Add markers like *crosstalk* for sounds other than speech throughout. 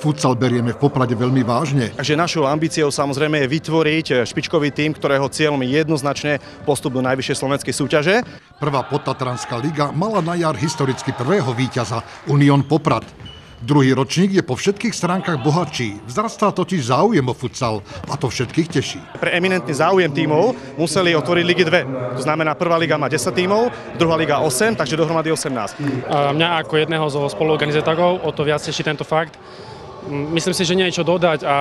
Futsal berieme v Poprade veľmi vážne. Takže našou ambíciou samozrejme je vytvoriť eh, špičkový tým, ktorého cieľom je jednoznačne postup do najvyššej slovenskej súťaže. Prvá Potatranská liga mala na jar historicky prvého víťaza Unión Poprad. Druhý ročník je po všetkých stránkach bohatší. Vzrastá totiž záujem o futsal a to všetkých teší. Pre eminentný záujem tímov museli otvoriť ligy 2. To znamená, prvá liga má 10 tímov, druhá liga 8, takže dohromady 18. A mňa ako jedného zo spoluorganizátorov o to viac teší tento fakt. Myslím si, že nie je čo dodať *clears throat* a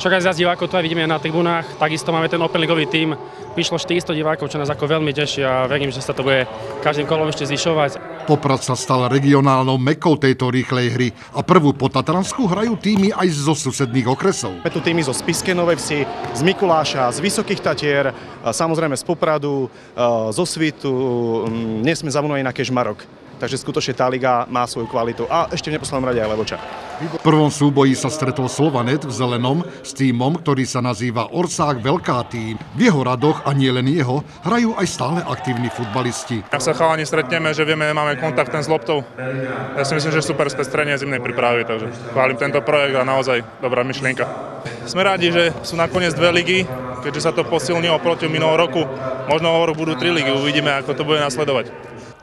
však aj z divákov to aj vidíme na tribunách. Takisto máme ten Open Leagueový tím. Vyšlo 400 divákov, čo nás ako veľmi teší a verím, že sa to bude každým kolom ešte zvyšovať. Poprad sa stal regionálnou mekou tejto rýchlej hry a prvú Potatransku hrajú týmy aj zo susedných okresov. Máme tu týmy zo Spiskej Novej Vsi, z Mikuláša, z Vysokých Tatier, samozrejme z Popradu, zo Svitu, mm, nesme zabudnúť aj na Kežmarok. Takže skutočne tá liga má svoju kvalitu. A ešte v neposlednom rade aj Levoča. V prvom súboji sa stretol Slovanet v Zelenom s týmom, ktorý sa nazýva Orsák Veľká tým. V jeho radoch a nie len jeho hrajú aj stále aktívni futbalisti. Ak sa chalani stretneme, že vieme, máme kontakt ten s loptou, ja si myslím, že super spestrenie zimnej prípravy, takže chválim tento projekt a naozaj dobrá myšlienka. Sme rádi, že sú nakoniec dve ligy, keďže sa to posilnilo proti minulého roku. Možno o rok budú tri ligy, uvidíme, ako to bude nasledovať.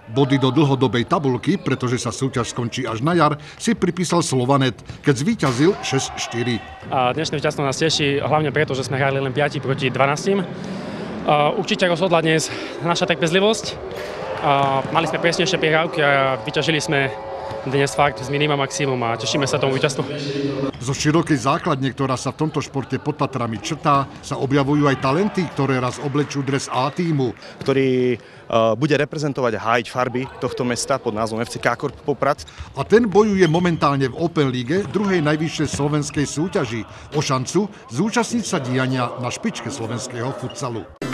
Body do dlhodobej tabulky, pretože sa súťaž skončí až na jar, si pripísal Slovanet, keď zvíťazil 6-4. A dnešné víťazstvo nás teší, hlavne preto, že sme hrali len 5 proti 12. A určite rozhodla dnes naša trpezlivosť. A mali sme presnejšie prihrávky a vyťažili sme dnes fakt z minima maximum a tešíme sa tomu víťazstvu. Zo širokej základne, ktorá sa v tomto športe pod Tatrami črtá, sa objavujú aj talenty, ktoré raz oblečú dres A týmu. ktorý uh, bude reprezentovať a hájiť farby tohto mesta pod názvom FC Kákor Poprad. A ten bojuje momentálne v Open Lige, druhej najvyššej slovenskej súťaži, o šancu zúčastniť sa diania na špičke slovenského futsalu.